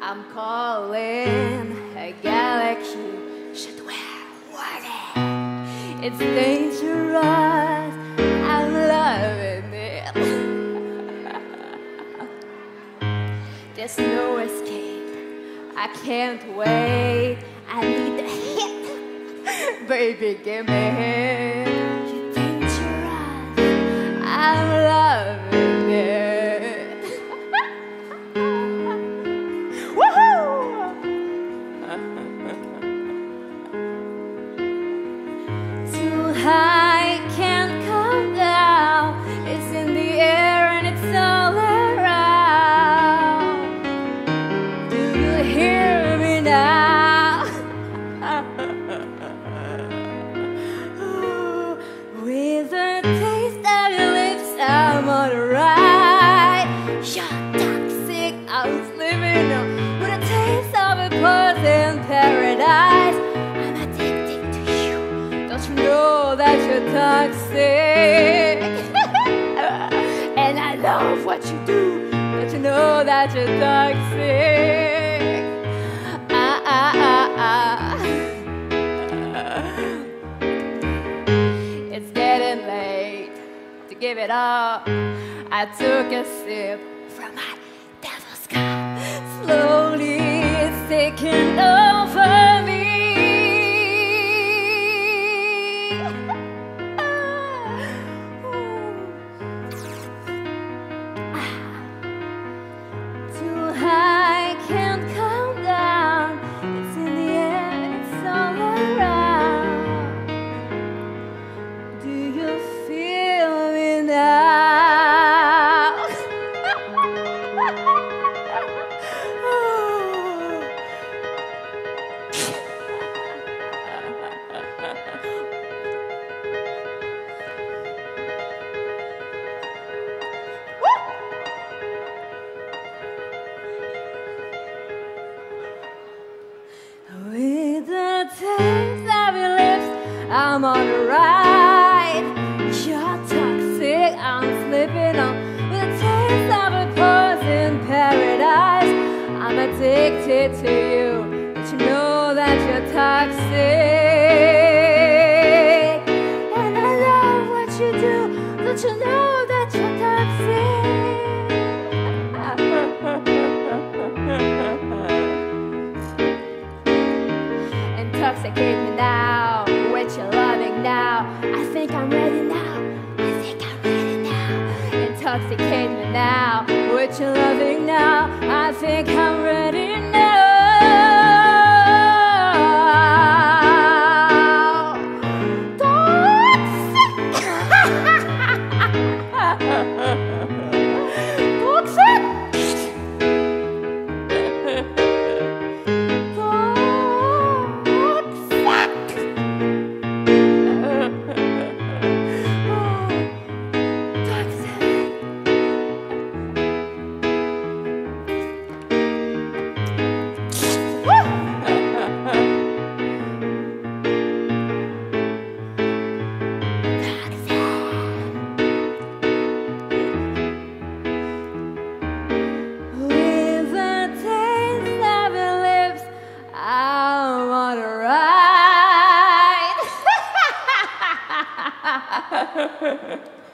I'm calling a galaxy. Should wear warning. It's dangerous. I'm loving it. There's no escape. I can't wait. I need a hit. Baby, give me a hit. You're dangerous. I'm toxic? and I love what you do. Don't you know that you're toxic? Ah ah ah ah. It's getting late to give it up. I took a sip from my devil's cup. Slowly it's taking over me. of your lips, I'm on a ride. You're toxic, I'm slipping on. With the taste of a poison paradise, I'm addicted to you. Intoxicate me now with your loving now. I think I'm ready now. I think I'm ready now. Intoxicate me now with your loving now. I think I'm ready now. Toxic. With the taste of your lips, I'm on a ride.